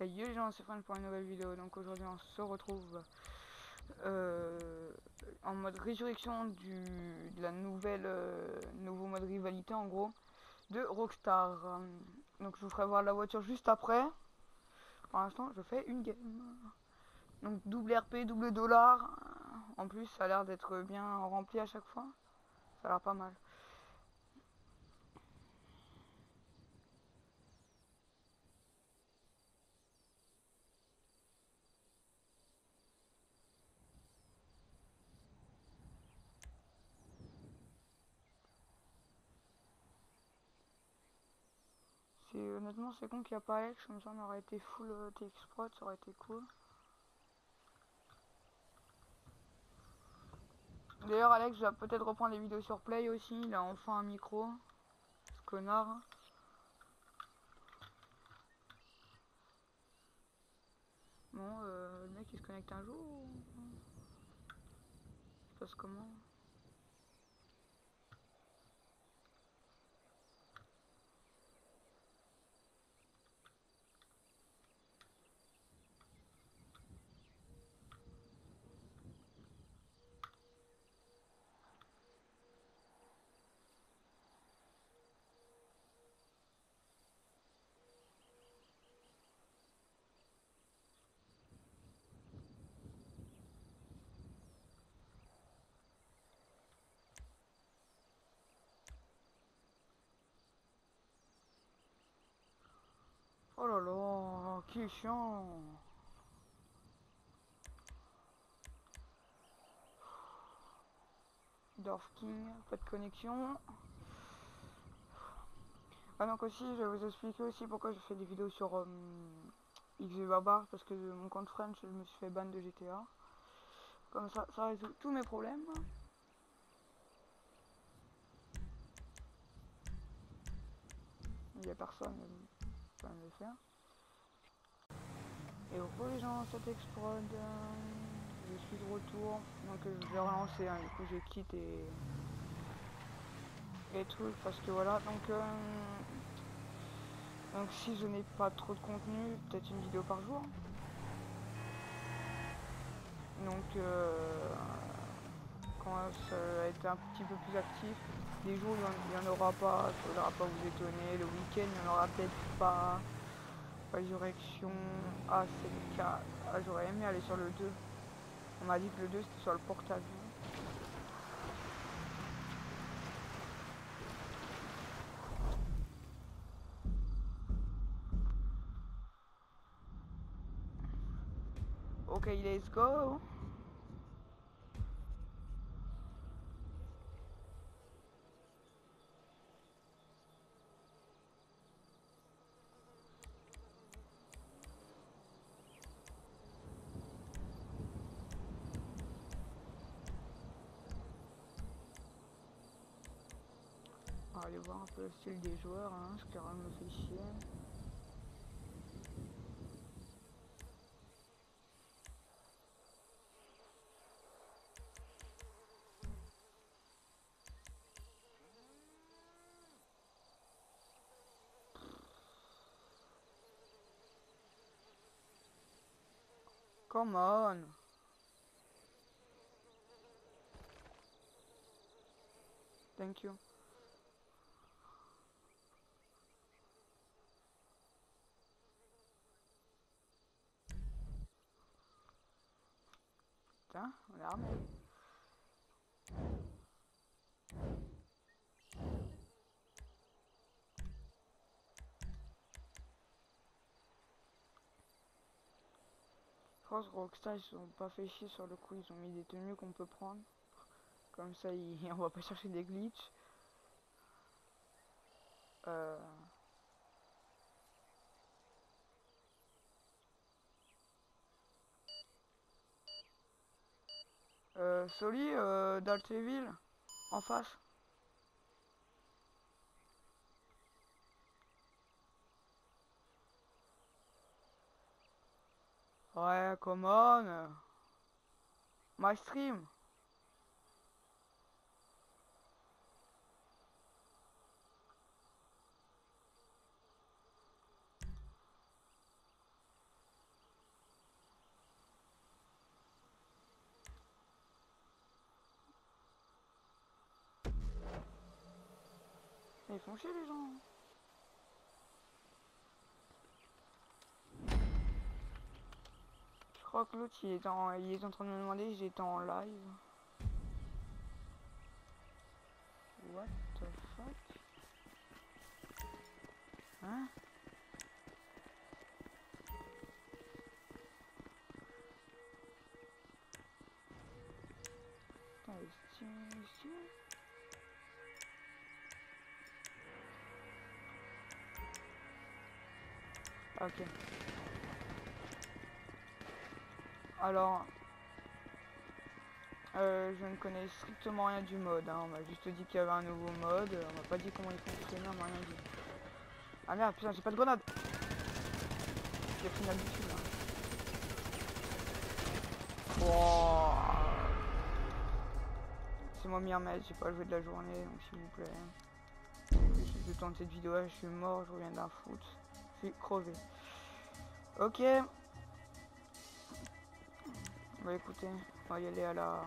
Salut les gens, c'est Fran pour une nouvelle vidéo. Donc aujourd'hui on se retrouve euh, en mode résurrection du de la nouvelle euh, nouveau mode rivalité en gros de Rockstar. Donc je vous ferai voir la voiture juste après. Pour l'instant je fais une game. Donc double RP, double dollar. En plus ça a l'air d'être bien rempli à chaque fois. Ça a l'air pas mal. Honnêtement c'est con qu'il n'y a pas Alex, comme ça on aurait été full euh, TX ça aurait été cool. D'ailleurs Alex va peut-être reprendre des vidéos sur Play aussi, il a enfin un micro. Ce connard. Bon, euh, le mec il se connecte un jour. Passe comment? Oh là là, qui chiant Dorf King, pas de connexion. Ah donc aussi, je vais vous expliquer aussi pourquoi je fais des vidéos sur euh, XV Babar, parce que mon compte French, je me suis fait ban de GTA. Comme ça, ça résout tous mes problèmes. Il n'y a personne le faire. Et les gens, cette exprod, je suis de retour, donc je vais relancer, hein, du coup je quitte et, et tout, parce que voilà, donc, euh, donc si je n'ai pas trop de contenu, peut-être une vidéo par jour. Donc euh, quand ça a été un petit peu plus actif, les jours, il n'y en, aura pas, il faudra pas vous étonner. Le week-end, il n'y en aura peut-être pas. Résurrection. Ah, c'est le cas. Ah, j'aurais aimé aller sur le 2. On m'a dit que le 2, c'était sur le porte-avions. Ok, let's go. On va aller voir un peu le style des joueurs, hein, ce qui me fait chier. Come on Thank you. Putain, est armé. France Rockstar ils sont pas fait chier sur le coup, ils ont mis des tenues qu'on peut prendre. Comme ça on va pas chercher des glitches. Euh... Euh, Soli, euh, d'Alteville, en face. Ouais, come on. My. Ils font chier les gens. Je crois que l'autre il, est en- il est en train de me demander j'étais en live. What the fuck? Hein? Putain, Ok. Alors, euh, je ne connais strictement rien du mode. hein. On m'a juste dit qu'il y avait un nouveau mode. On m'a pas dit comment il fonctionnait, on m'a rien dit. Ah merde, putain, j'ai pas de grenade. J'ai pris une habitude là. Wow. C'est moi m'y remettre, j'ai pas joué de la journée, donc s'il vous plaît. Le temps de cette vidéo je suis mort, je reviens d'un foot. Suis crevé. Ok. Bah écoutez, on va y aller à la...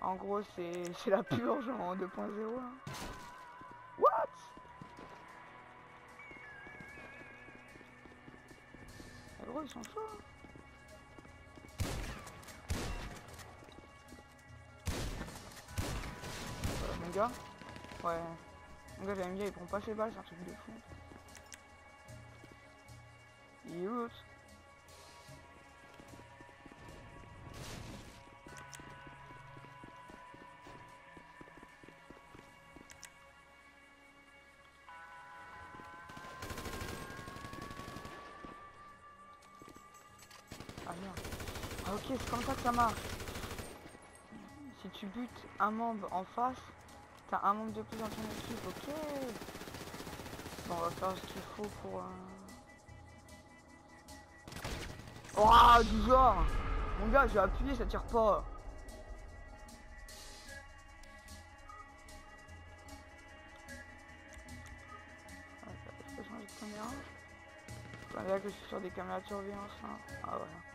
En gros, c'est la purge en 2.0. hein. What? Ah, gros, ils sont chauds. Ouais. Mon gars, j'aime bien, il prend pas ses balles, c'est un truc de fou. Il est où l'autre Ah merde. Ah ok, c'est comme ça que ça marche. Si tu butes un membre en face, t'as un membre de plus dans ton équipe, ok. Bon, on va faire ce qu'il faut pour... Euh... Oh, du genre Mon gars, j'ai appuyé, ça tire pas. Je peux changer de caméra là que je suis sur des caméras de surveillance là. Ah voilà.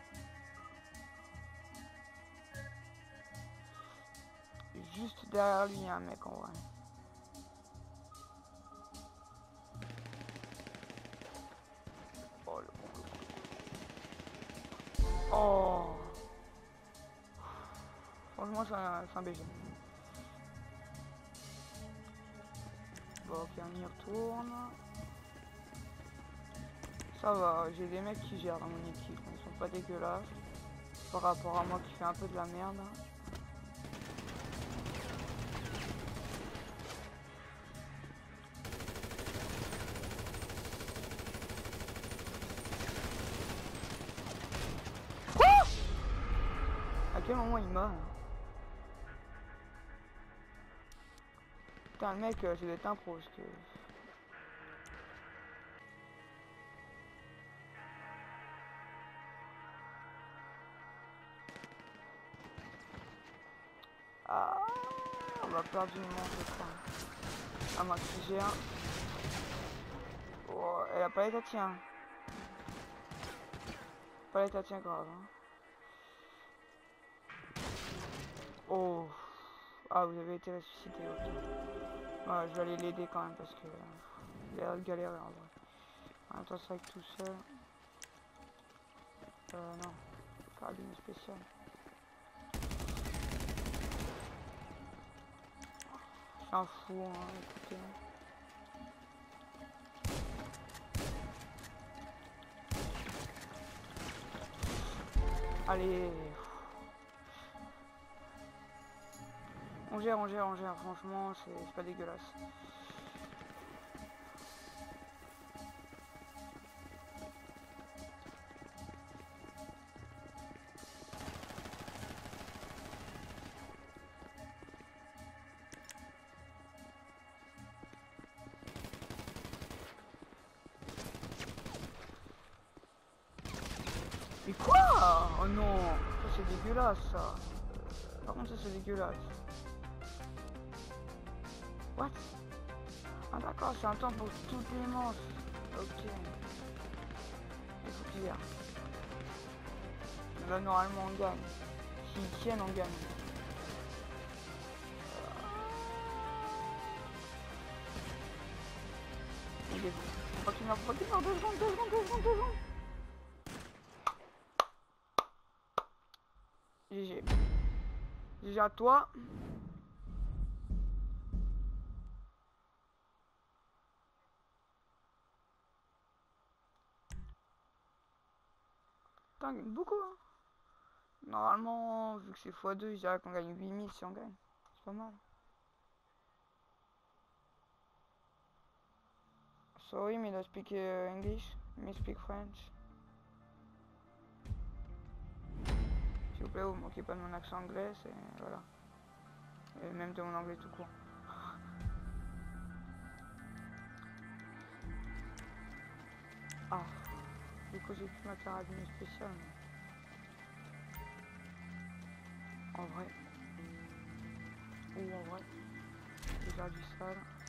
Juste derrière lui, un mec en vrai. Oh le. Oh Franchement, c'est un, un BG. Bon, ok, on y retourne. Ça va, j'ai des mecs qui gèrent dans mon équipe, ils sont pas dégueulasses. Par rapport à moi qui fais un peu de la merde. Quel moment il là Putain le mec, c'est d'être un pro que... Ah, on va perdre du moment je crois. Ah moi si j'ai un. Oh, elle a pas les tien. Pas les tien grave. Hein. Oh. Ah vous avez été ressuscité, ok. Ouais, je vais aller l'aider quand même parce que euh, il a galérer en vrai. En même temps vrai que tout seul. Euh non. Carabine spéciale. C'est un fou, hein, écoutez. Allez. On gère, on gère, on gère. Franchement, c'est pas dégueulasse. Mais quoi? Oh non c'est dégueulasse ça Par contre ça c'est dégueulasse. Ah d'accord, c'est un temps pour toutes les manches. Ok. Il faut qu'il. Là normalement on gagne. Si S'ils tiennent, on gagne. Il est bon. Faut pas qu'il meure, faut pas qu'il. Deux secondes, deux secondes, deux secondes, deux secondes. GG. GG à toi. Putain, beaucoup. Hein. Normalement, vu que c'est x2, je dirais qu'on gagne 8000 si on gagne. C'est pas mal. Sorry, me don't speak uh, English. Me speak French. S'il vous plaît, vous moquez pas de mon accent anglais, c'est... voilà. Et même de mon anglais tout court. Ah. Du coup, j'ai plus ma carabine spéciale. mais- En vrai. Ou en vrai. J'ai déjà du sale.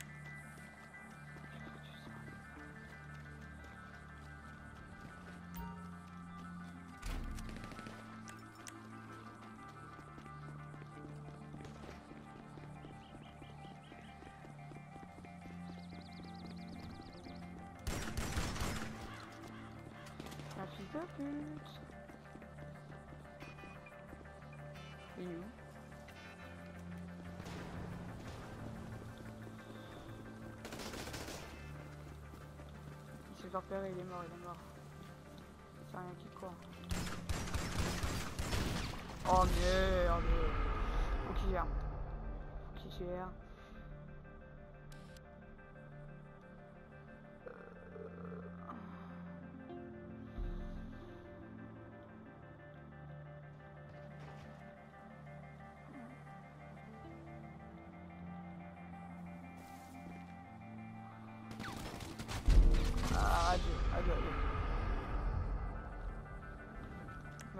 Il est où Il s'est fait repérer, il est mort, il est mort. C'est rien qui quoi. Oh merde Faut qu'il gère.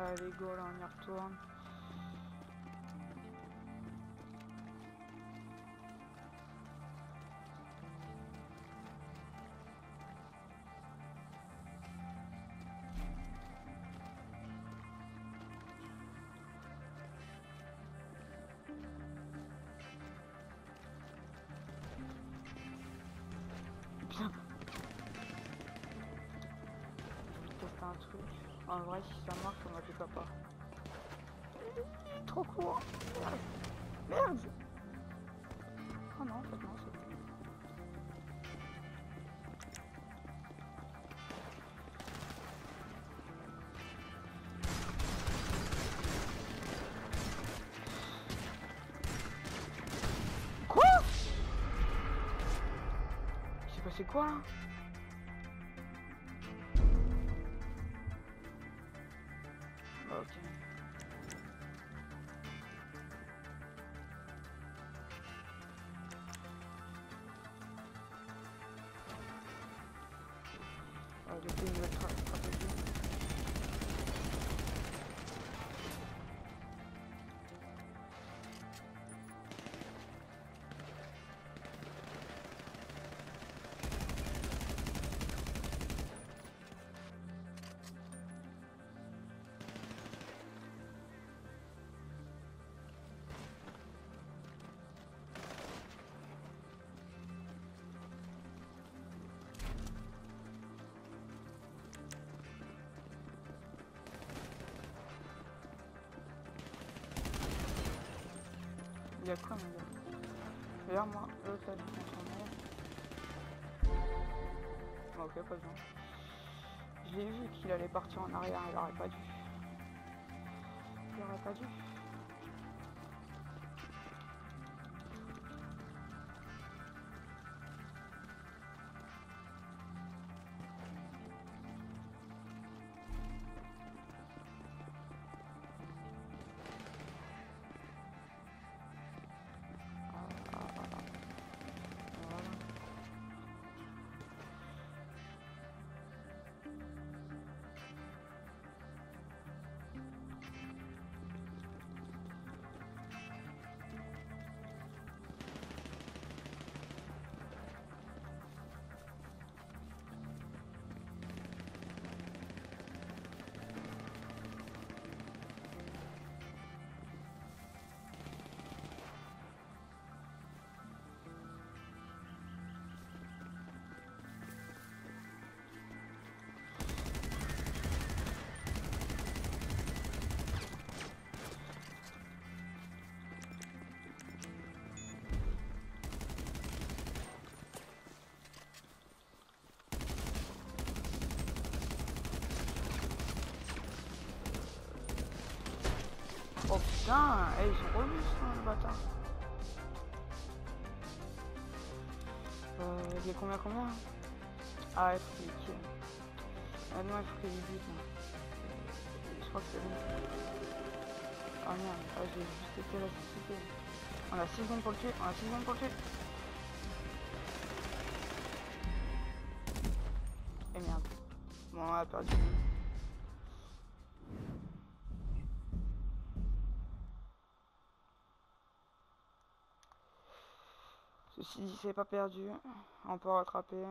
Allez, go, là, on y retourne. En vrai, si ça marche, on va fait pas. Trop court. Merde. Oh non, en fait, non, c'est. Quoi? Il s'est passé quoi? là Ok. Ah, j'ai fait une nouvelle a quoi, mon gars D'ailleurs, moi, l'autre là, je ok, pas besoin. J'ai vu qu'il allait partir en arrière, il aurait pas dû. Il aurait pas dû. Putain, eh, ils sont robustes, hein, le bâtard. Euh, il a combien, combien Ah, il faut qu'il tire. Ah non, il faut qu'il bute. Hein. Je crois que c'est bon. Ah merde, ah, j'ai juste été ressuscité. On a 6 secondes pour le tuer, on a 6 secondes pour le tuer. Et merde. Bon, on a perdu. Dit, c'est pas perdu. On peut rattraper.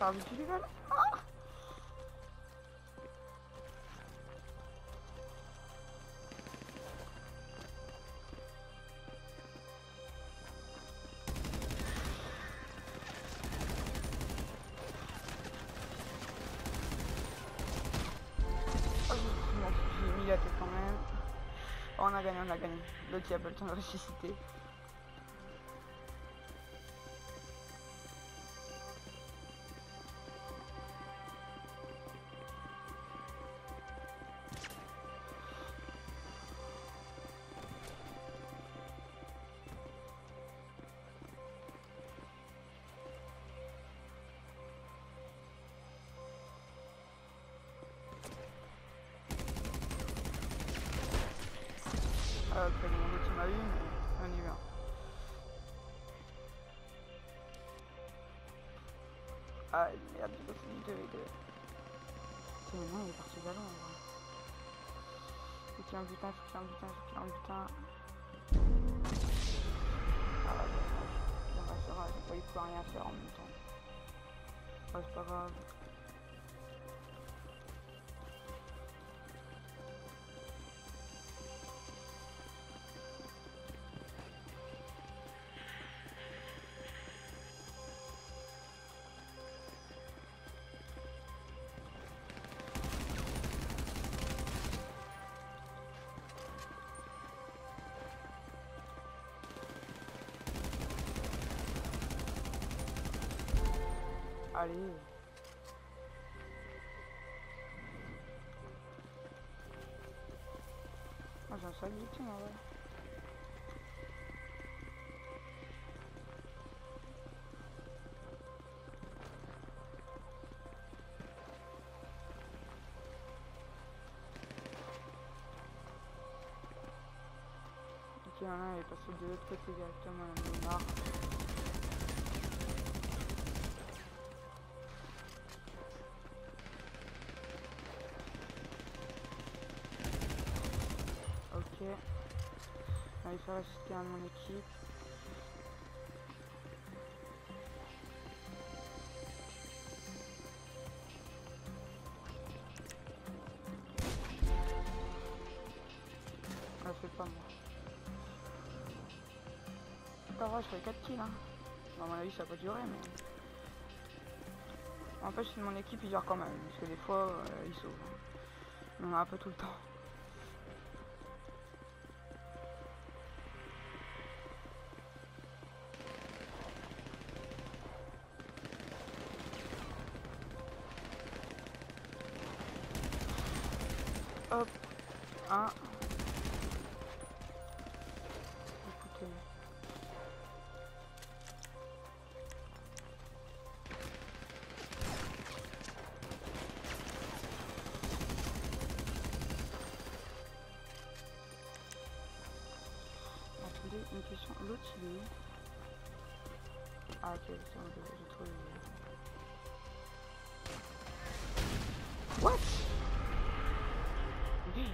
Ça du level. Ah j'ai mis la tête quand même. Oh, on a gagné, on a gagné. L'autre il a pas le temps de ressusciter. Euh, Ah j'ai 2 v 2. Tiens, mais non, il est parti ballon en vrai. Faut qu'il y ait un butin, qu'il un butin. Ah ouais, dommage. Dommage, c'est grave, il peut rien faire en même temps. Ouais, c'est pas grave. Allez. Moi j'ai un sac victime en vrai. Ok, il y en a un, il est passé de faire assister un de mon équipe. Ah, c'est pas moi. Pas vrai, je fais 4 kills. Hein. Bon, à mon avis, ça peut durer, mais. En fait, c'est mon équipe, il dure quand même. Parce que des fois, euh, il sauve. On a un peu tout le temps. l'autre il est où Ah ok, j'ai trouvé What? Il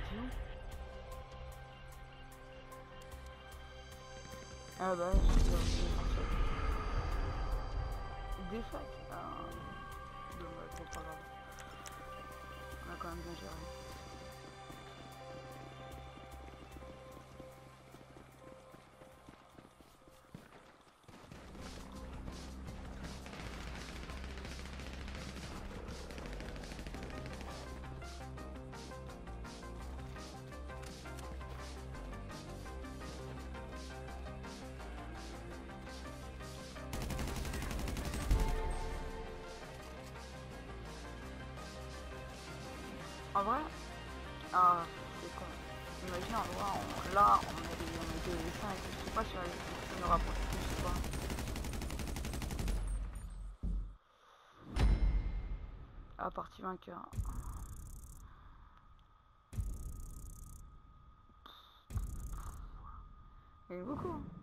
Ah bah, je suis en Des facs Ah, c'est pas grave. On a quand même bien géré. En vrai, ah, c'est con. Imagine en vrai, là, on a des, on a des 5, je sais pas si on nous rapproche plus ou pas. Ah, partie vainqueur. Il y a beaucoup. hein.